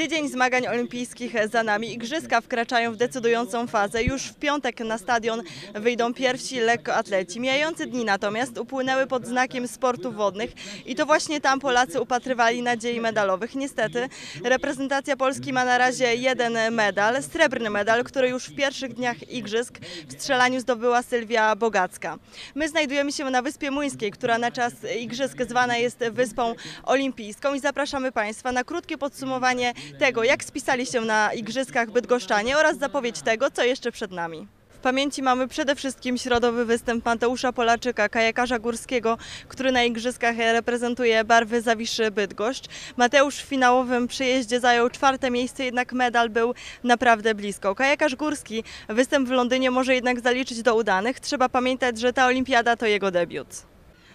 Tydzień zmagań olimpijskich za nami. Igrzyska wkraczają w decydującą fazę. Już w piątek na stadion wyjdą pierwsi lekkoatleci. Mijające dni natomiast upłynęły pod znakiem sportów wodnych i to właśnie tam Polacy upatrywali nadziei medalowych. Niestety reprezentacja Polski ma na razie jeden medal, srebrny medal, który już w pierwszych dniach igrzysk w strzelaniu zdobyła Sylwia Bogacka. My znajdujemy się na Wyspie Młyńskiej, która na czas igrzysk zwana jest Wyspą Olimpijską i zapraszamy Państwa na krótkie podsumowanie tego, jak spisali się na igrzyskach bydgoszczanie oraz zapowiedź tego, co jeszcze przed nami. W pamięci mamy przede wszystkim środowy występ Mateusza Polaczyka, kajakarza górskiego, który na igrzyskach reprezentuje barwy Zawiszy Bydgoszcz. Mateusz w finałowym przyjeździe zajął czwarte miejsce, jednak medal był naprawdę blisko. Kajakarz górski występ w Londynie może jednak zaliczyć do udanych. Trzeba pamiętać, że ta olimpiada to jego debiut.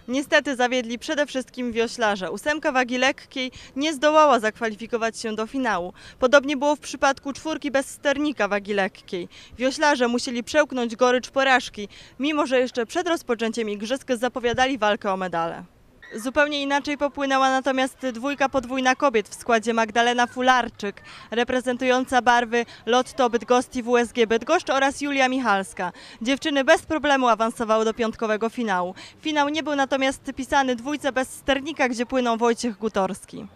Niestety zawiedli przede wszystkim wioślarze. Ósemka wagi lekkiej nie zdołała zakwalifikować się do finału. Podobnie było w przypadku czwórki bez sternika wagi lekkiej. Wioślarze musieli przełknąć gorycz porażki, mimo że jeszcze przed rozpoczęciem igrzysk zapowiadali walkę o medale. Zupełnie inaczej popłynęła natomiast dwójka podwójna kobiet w składzie Magdalena Fularczyk, reprezentująca barwy Lotto i WSG Bydgoszcz oraz Julia Michalska. Dziewczyny bez problemu awansowały do piątkowego finału. Finał nie był natomiast pisany dwójce bez sternika, gdzie płynął Wojciech Gutorski.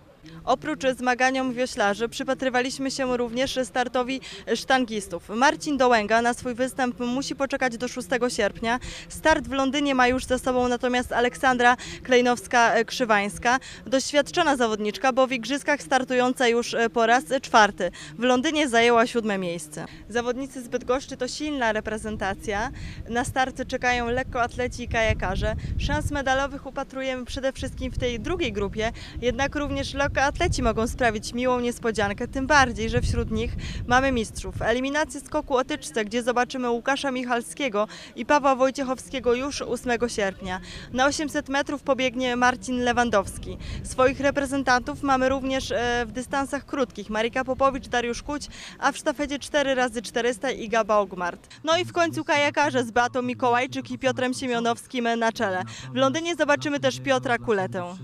Oprócz zmaganiom wioślarzy przypatrywaliśmy się również startowi sztangistów. Marcin Dołęga na swój występ musi poczekać do 6 sierpnia. Start w Londynie ma już ze sobą natomiast Aleksandra Klejnowska-Krzywańska, doświadczona zawodniczka, bo w igrzyskach startująca już po raz czwarty. W Londynie zajęła siódme miejsce. Zawodnicy z Bydgoszczy to silna reprezentacja. Na starty czekają lekkoatleci i kajakarze. Szans medalowych upatrujemy przede wszystkim w tej drugiej grupie, jednak również lekkoatleci mogą sprawić miłą niespodziankę, tym bardziej, że wśród nich mamy mistrzów. Eliminację skoku o tyczce, gdzie zobaczymy Łukasza Michalskiego i Pawła Wojciechowskiego już 8 sierpnia. Na 800 metrów pobiegnie Marcin Lewandowski. Swoich reprezentantów mamy również e, w dystansach krótkich. Marika Popowicz, Dariusz Kuć, a w sztafecie 4x400 Iga Baugmart. No i w końcu kajakarze z Beatą Mikołajczyk i Piotrem Siemionowskim na czele. W Londynie zobaczymy też Piotra Kuletę.